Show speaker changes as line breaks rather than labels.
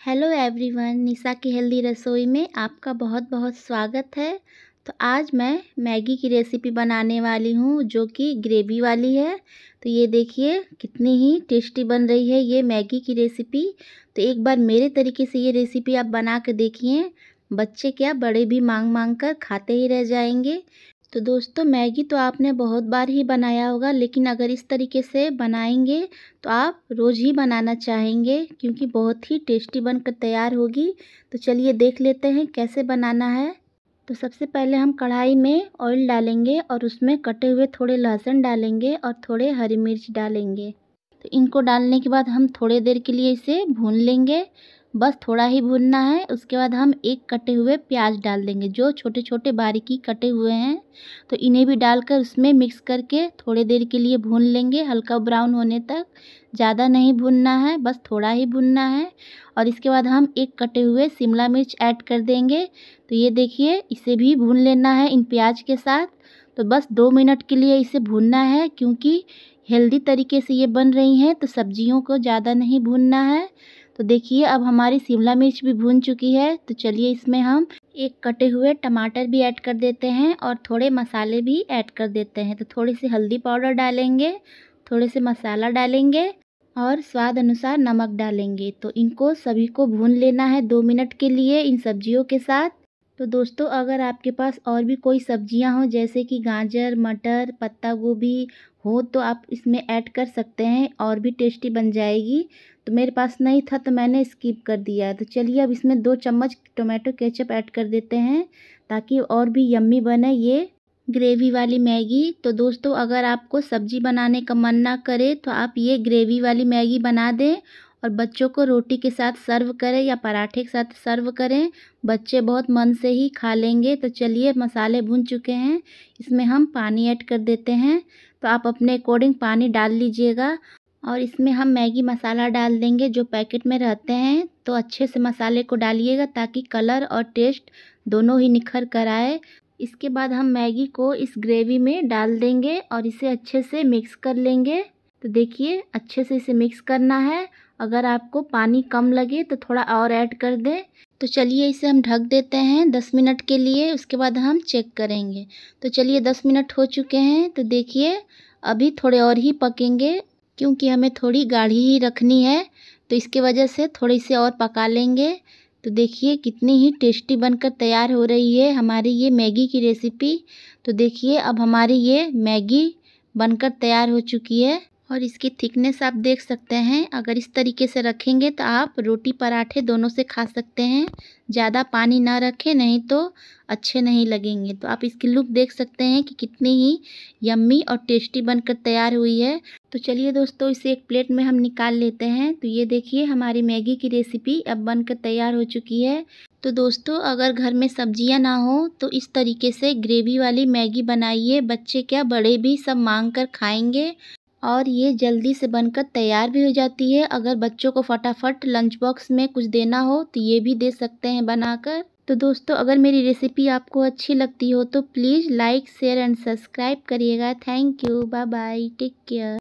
Hello everyone, निशा की healthy रसोई में आपका बहुत बहुत स्वागत है। तो आज मैं मैगी की रेसिपी बनाने वाली हूँ, जो कि ग्रेवी वाली है। तो ये देखिए, कितनी ही टेस्टी बन रही है ये मैगी की रेसिपी। तो एक बार मेरे तरीके से ये रेसिपी आप बना कर देखिए। बच्चे क्या बड़े भी मांग मांग कर खाते ही रह जाएँगे। तो दोस्तों, मैगी तो आपने बहुत बार ही बनाया होगा, लेकिन अगर इस तरीके से बनाएँगे तो आप रोज़ ही बनाना चाहेंगे, क्योंकि बहुत ही टेस्टी बनकर तैयार होगी। तो चलिए देख लेते हैं कैसे बनाना है। तो सबसे पहले हम कढ़ाई में ऑयल डालेंगे और उसमें कटे हुए थोड़े लहसुन डालेंगे और थोड़े हरी मिर्च डालेंगे। तो इनको डालने के बाद हम थोड़े देर के लिए इसे भून लेंगे। बस थोड़ा ही भूनना है। उसके बाद हम एक कटे हुए प्याज डाल देंगे, जो छोटे छोटे बारीकी कटे हुए हैं। तो इन्हें भी डालकर उसमें मिक्स करके थोड़ी देर के लिए भून लेंगे। हल्का ब्राउन होने तक। ज़्यादा नहीं भूनना है, बस थोड़ा ही भूनना है। और इसके बाद हम एक कटे हुए शिमला मिर्च ऐड कर देंगे। तो ये देखिए, इसे भी भून लेना है इन प्याज के साथ। तो बस दो मिनट के लिए इसे भूनना है, क्योंकि हेल्दी तरीके से ये बन रही हैं तो सब्जियों को ज़्यादा नहीं भूनना है। तो देखिए, अब हमारी शिमला मिर्च भी भून चुकी है। तो चलिए इसमें हम एक कटे हुए टमाटर भी ऐड कर देते हैं और थोड़े मसाले भी ऐड कर देते हैं। तो थोड़ी सी हल्दी पाउडर डालेंगे, थोड़े से मसाला डालेंगे और स्वाद अनुसार नमक डालेंगे। तो इनको सभी को भून लेना है दो मिनट के लिए इन सब्जियों के साथ। तो दोस्तों, अगर आपके पास और भी कोई सब्ज़ियाँ हों, जैसे कि गाजर, मटर, पत्ता गोभी हो तो आप इसमें ऐड कर सकते हैं और भी टेस्टी बन जाएगी। तो मेरे पास नहीं था तो मैंने स्किप कर दिया। तो चलिए, अब इसमें दो चम्मच टोमेटो केचप ऐड कर देते हैं, ताकि और भी यम्मी बने ये ग्रेवी वाली मैगी। तो दोस्तों, अगर आपको सब्ज़ी बनाने का मन ना करे तो आप ये ग्रेवी वाली मैगी बना दें और बच्चों को रोटी के साथ सर्व करें या पराठे के साथ सर्व करें। बच्चे बहुत मन से ही खा लेंगे। तो चलिए, मसाले भुन चुके हैं। इसमें हम पानी ऐड कर देते हैं। तो आप अपने अकॉर्डिंग पानी डाल लीजिएगा। और इसमें हम मैगी मसाला डाल देंगे जो पैकेट में रहते हैं। तो अच्छे से मसाले को डालिएगा ताकि कलर और टेस्ट दोनों ही निखर कर आए। इसके बाद हम मैगी को इस ग्रेवी में डाल देंगे और इसे अच्छे से मिक्स कर लेंगे। तो देखिए, अच्छे से इसे मिक्स करना है। अगर आपको पानी कम लगे तो थोड़ा और ऐड कर दें। तो चलिए इसे हम ढक देते हैं दस मिनट के लिए, उसके बाद हम चेक करेंगे। तो चलिए दस मिनट हो चुके हैं तो देखिए, अभी थोड़े और ही पकेंगे, क्योंकि हमें थोड़ी गाढ़ी ही रखनी है। तो इसके वजह से थोड़ी सी और पका लेंगे। तो देखिए, कितनी ही टेस्टी बनकर तैयार हो रही है हमारी ये मैगी की रेसिपी तो देखिए, अब हमारी ये मैगी बनकर तैयार हो चुकी है। और इसकी थिकनेस आप देख सकते हैं। अगर इस तरीके से रखेंगे तो आप रोटी पराठे दोनों से खा सकते हैं। ज़्यादा पानी ना रखें, नहीं तो अच्छे नहीं लगेंगे। तो आप इसकी लुक देख सकते हैं कि कितनी ही यम्मी और टेस्टी बनकर तैयार हुई है। तो चलिए दोस्तों, इसे एक प्लेट में हम निकाल लेते हैं। तो ये देखिए, हमारी मैगी की रेसिपी अब बनकर तैयार हो चुकी है। तो दोस्तों, अगर घर में सब्ज़ियाँ ना हो तो इस तरीके से ग्रेवी वाली मैगी बनाइए। बच्चे क्या, बड़े भी सब मांग कर खाएँगे। और ये जल्दी से बनकर तैयार भी हो जाती है। अगर बच्चों को फटाफट लंच बॉक्स में कुछ देना हो तो ये भी दे सकते हैं बनाकर। तो दोस्तों, अगर मेरी रेसिपी आपको अच्छी लगती हो तो please like share and subscribe करिएगा। Thank you bye bye take care